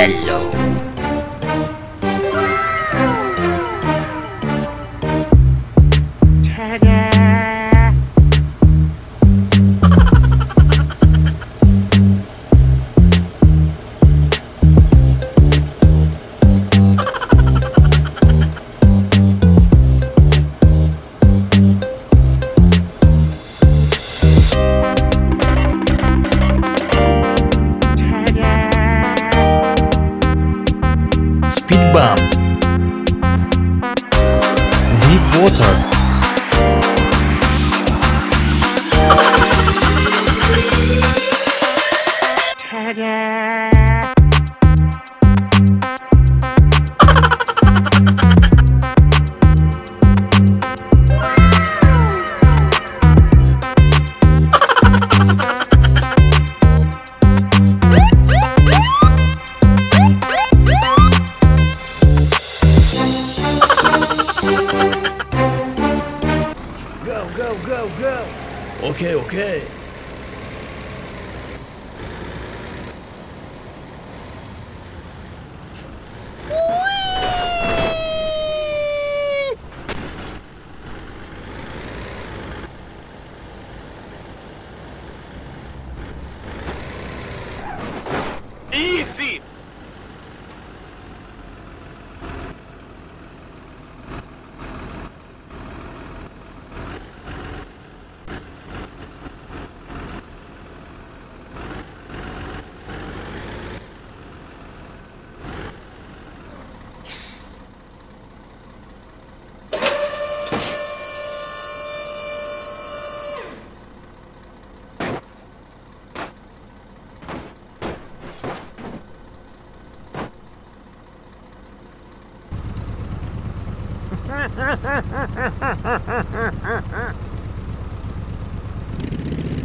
Hello.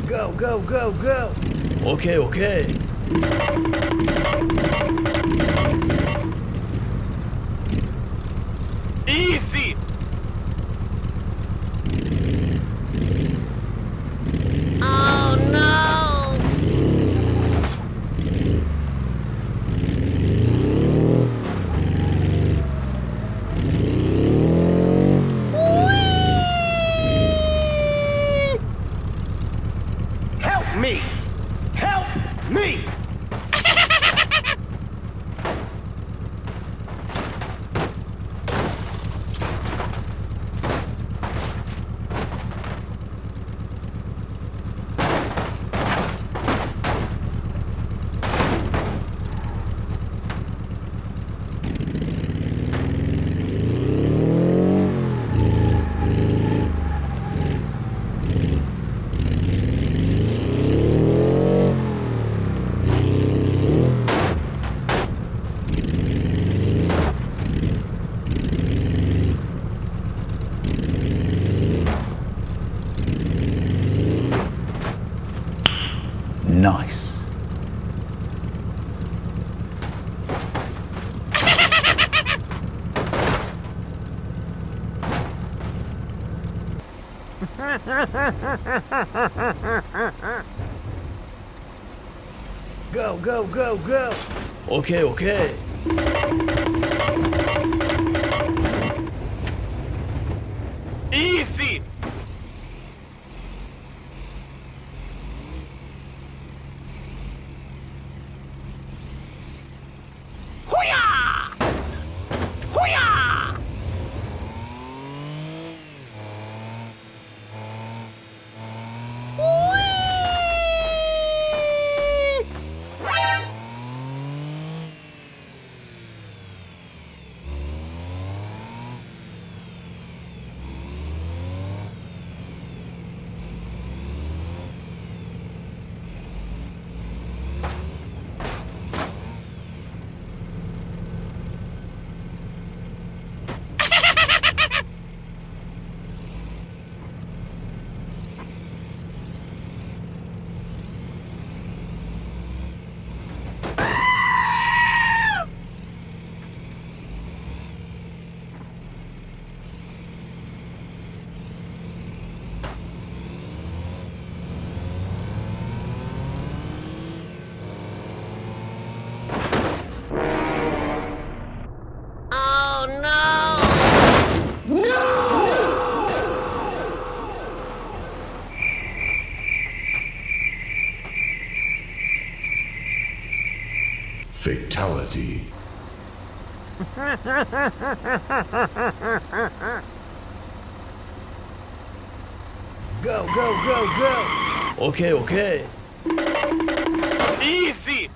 Go, go, go, go. Okay, okay. Easy! Help me! Help me! Nice. Go, go, go, go. Okay, Fatality. Go, go, go, go! Okay, okay. Easy!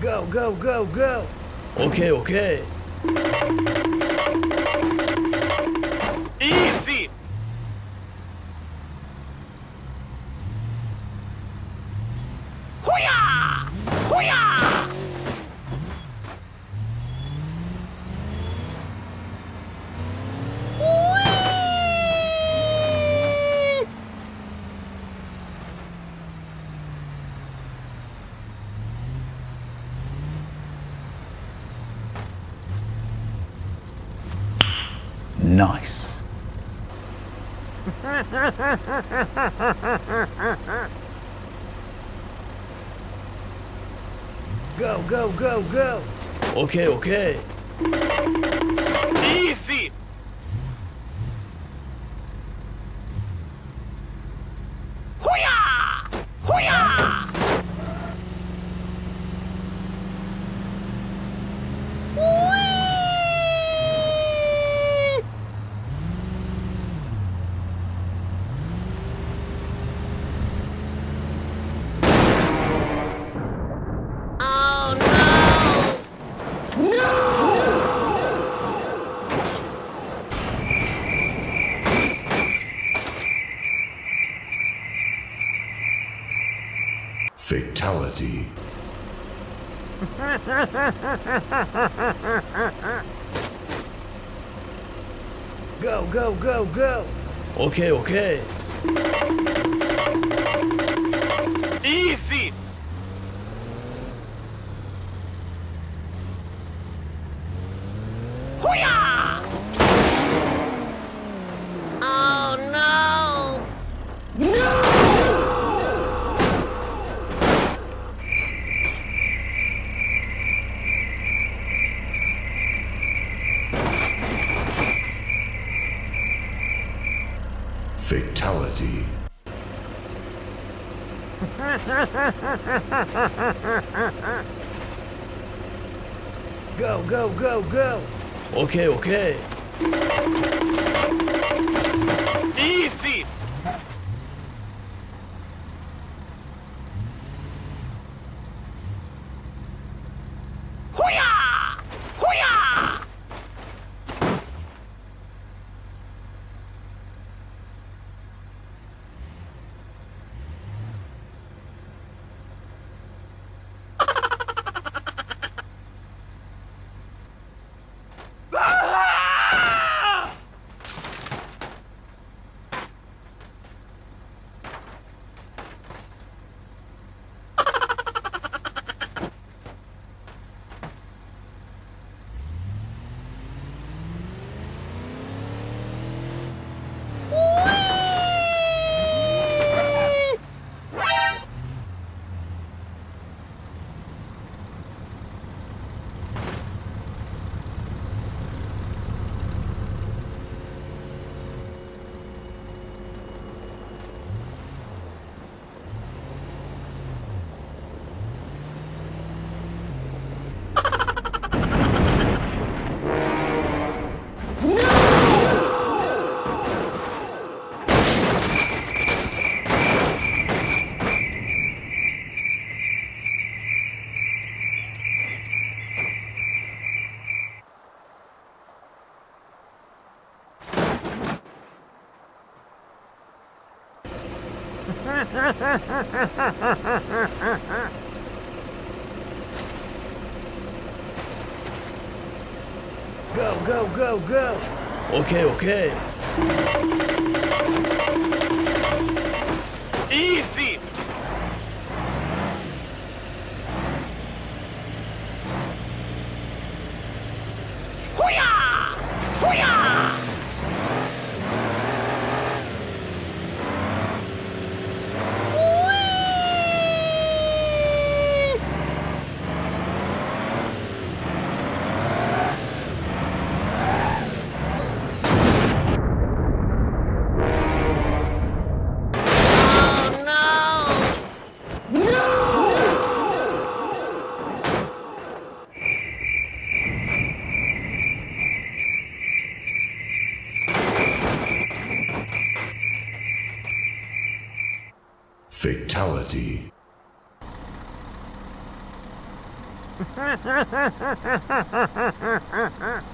Go, go, go, go! Okay, okay. Easy! Hoo-yah! Hoo-yah! Nice. Go, go, go, go! Okay, okay. Go, go, go, go! Okay, okay. Fatality. Go, go, go, go! Okay, okay. Easy! go, go, go, go! Okay, okay. Easy! Fatality.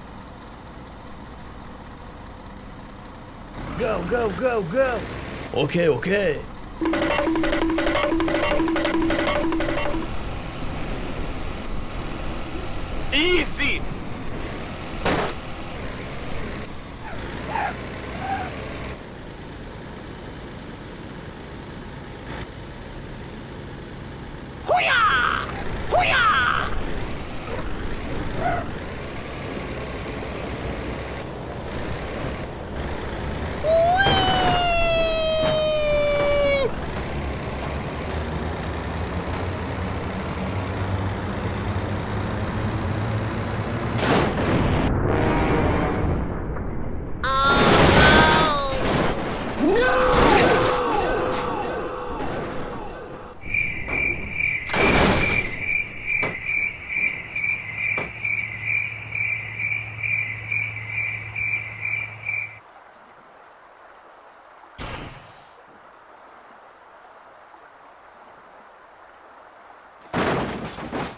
Go, go, go, go. Okay, okay. Easy!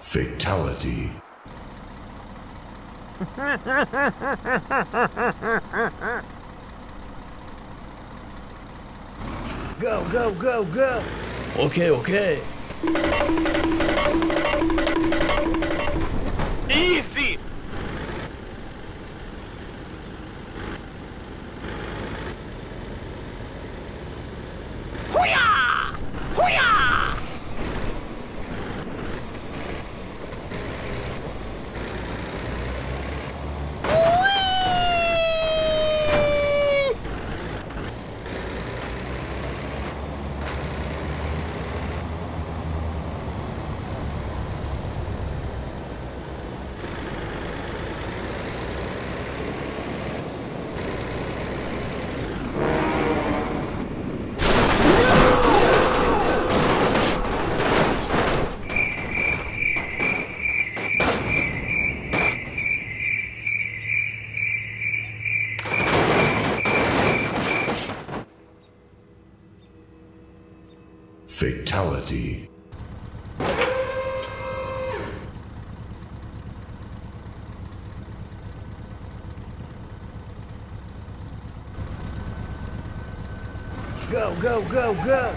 Fatality. Go, go, go, go. Okay, okay. Fatality. Go, go, go, go.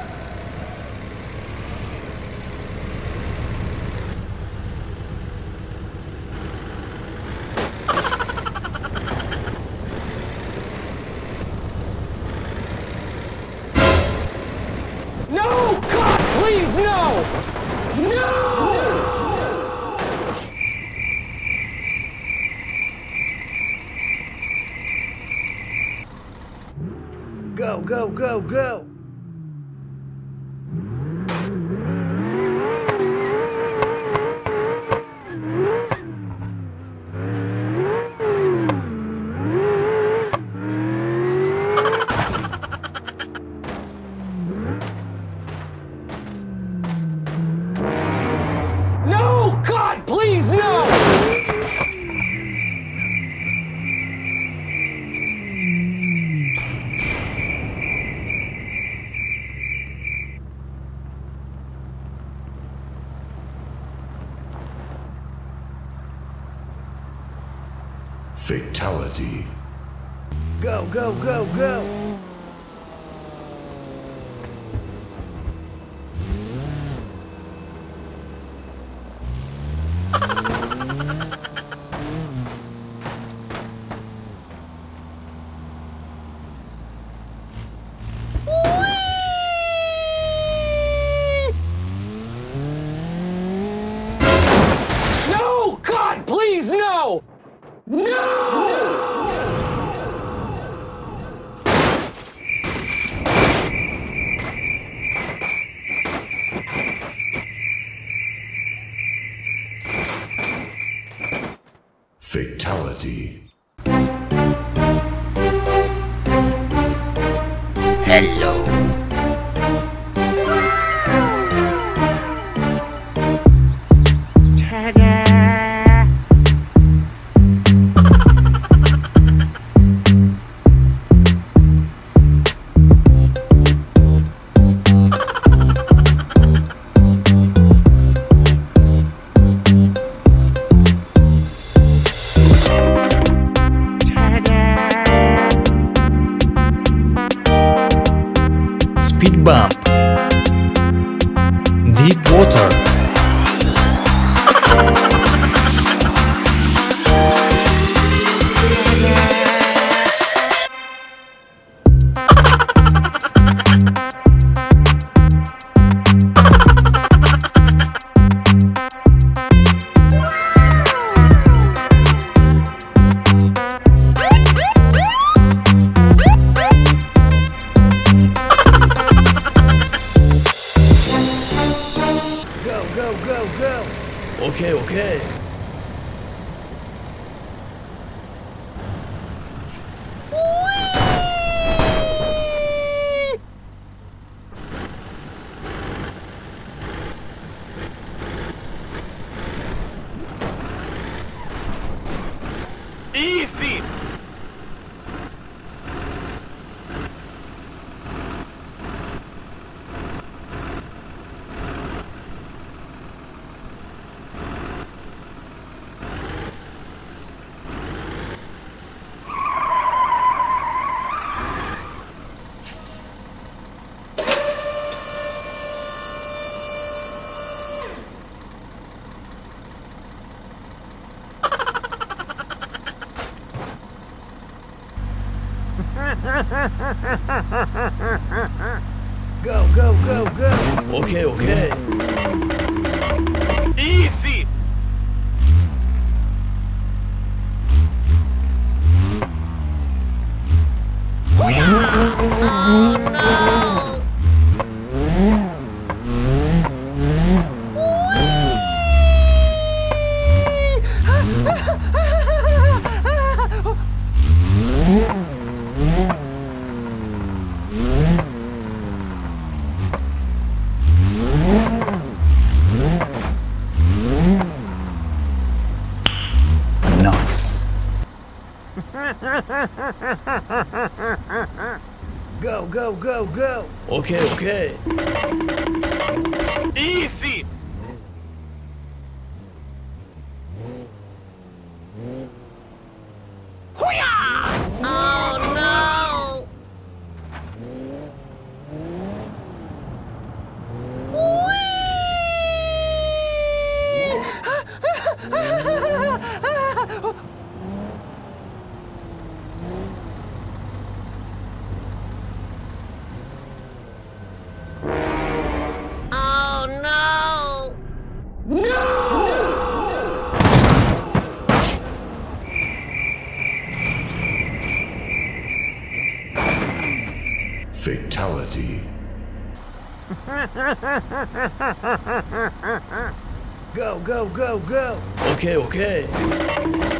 No! God, please, no! No! Go, go, go, go. No! God, please, no! Fatality. Go, go, go, go. Fatality. Hello. Go, go, go, go. Okay, okay. Easy. Go. Okay, okay. Easy. Go, go, go, go. Okay, okay.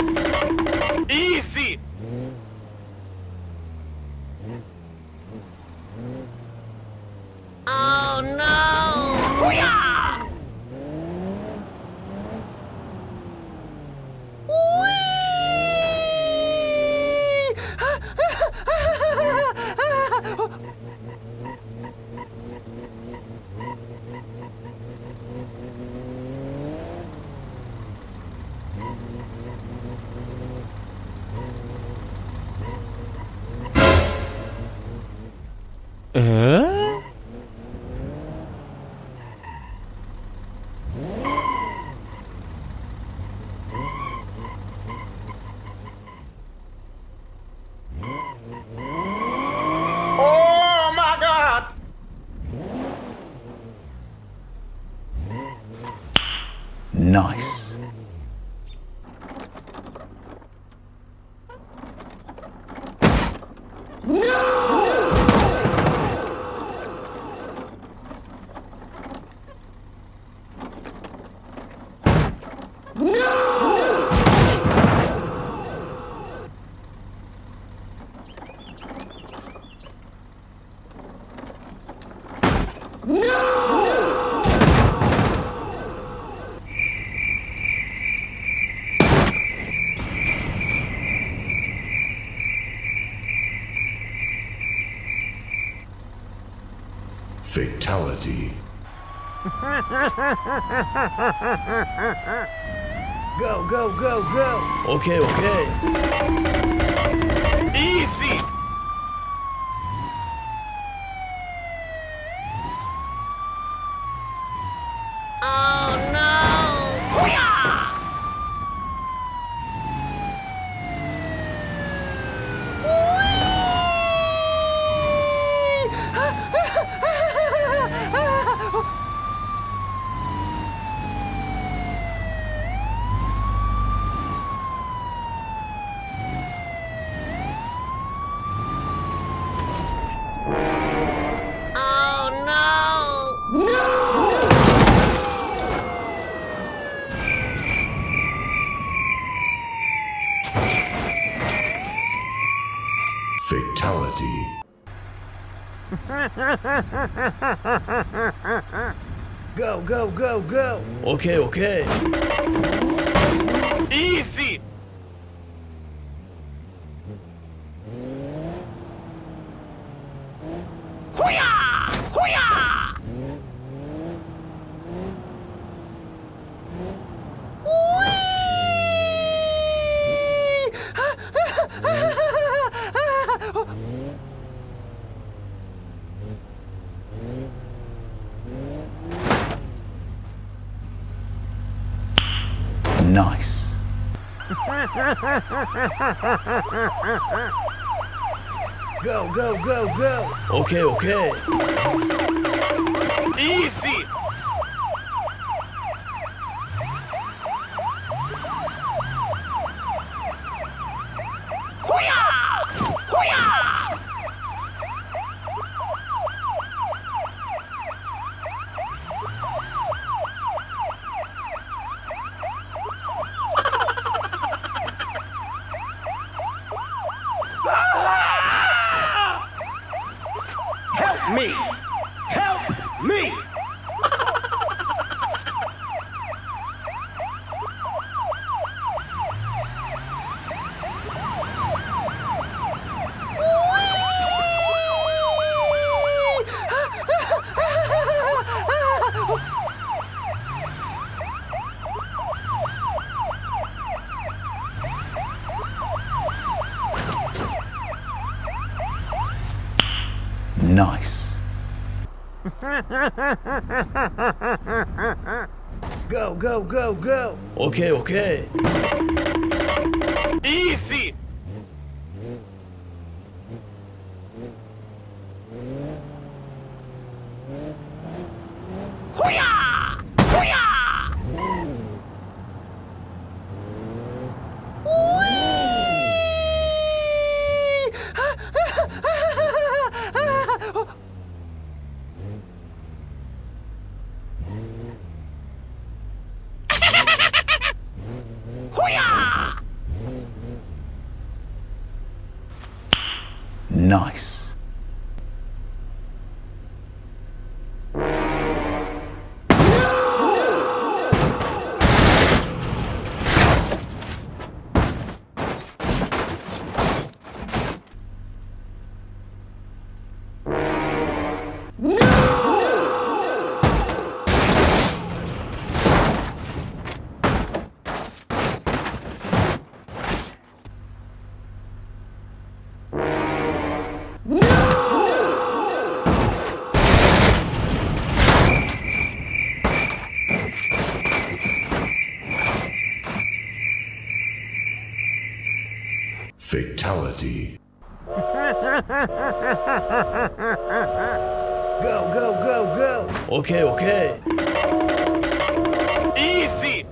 Fatality. Go, go, go, go. Okay, okay. Easy! Oh no! Hoo-yah! Oh no! Fatality. Go, go, go, go. Okay, okay. Easy! Hoo-yah! Hoo-yah! Nice. Go, go, go, go. Okay, okay. Go. Okay, Fatality. Go, go, go, go. Okay, okay. Easy!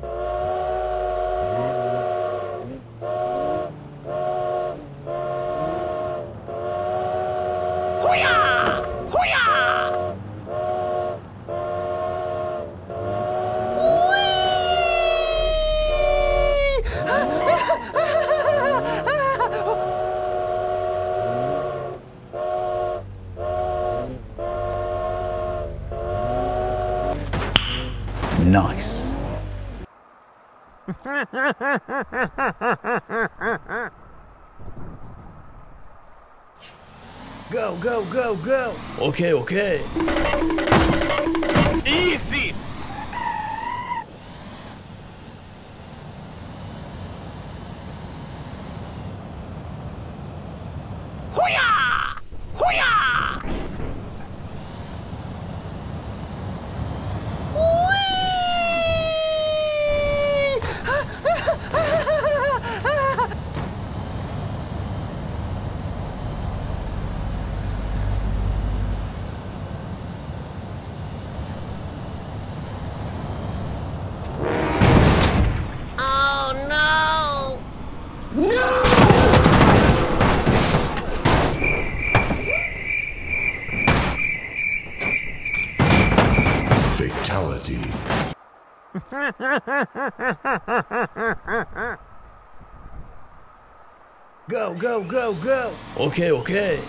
go, go! Okay, okay! go, go, go, go. Okay, okay.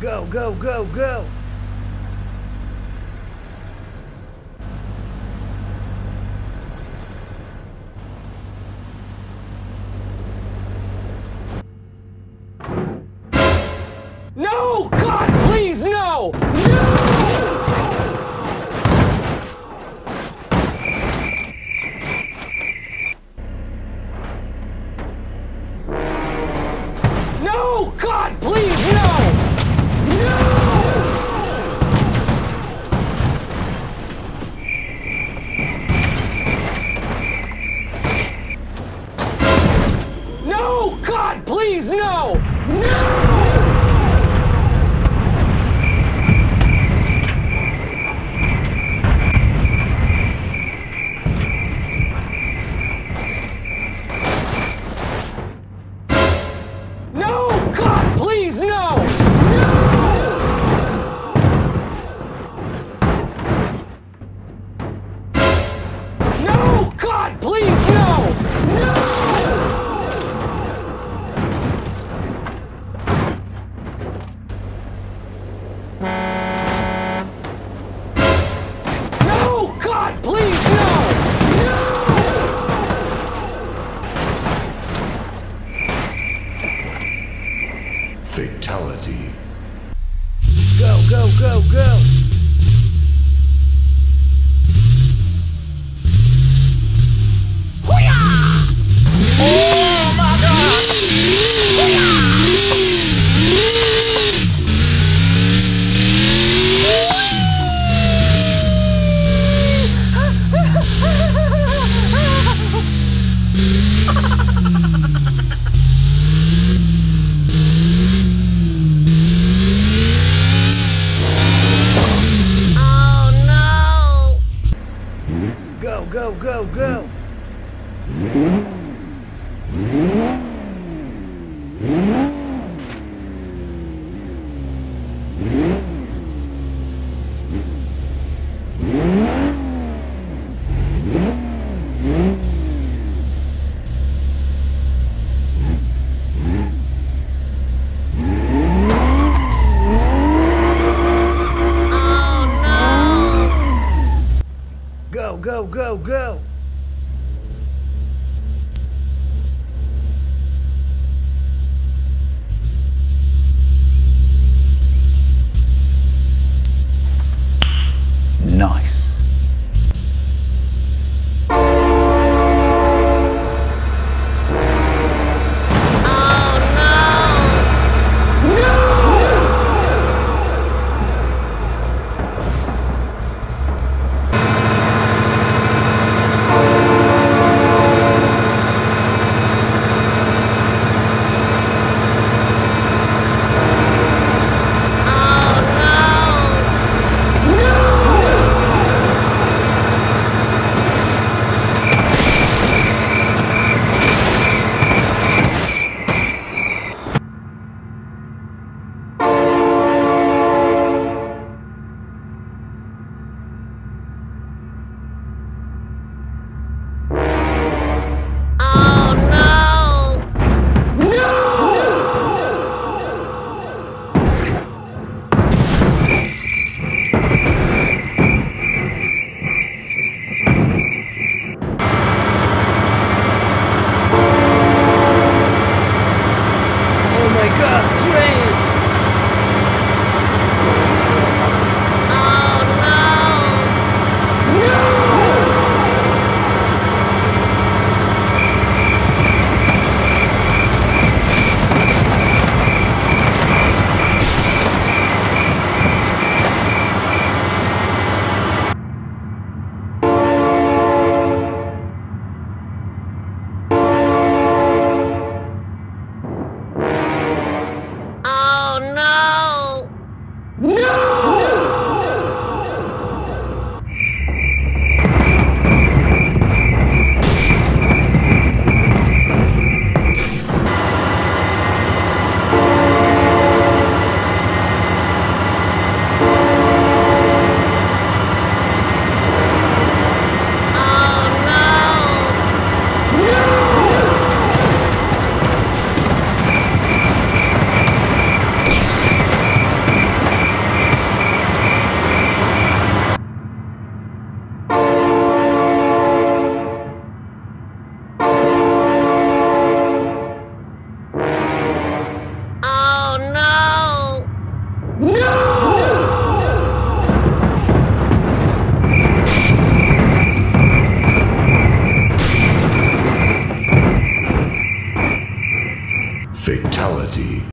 Go, go, go, go!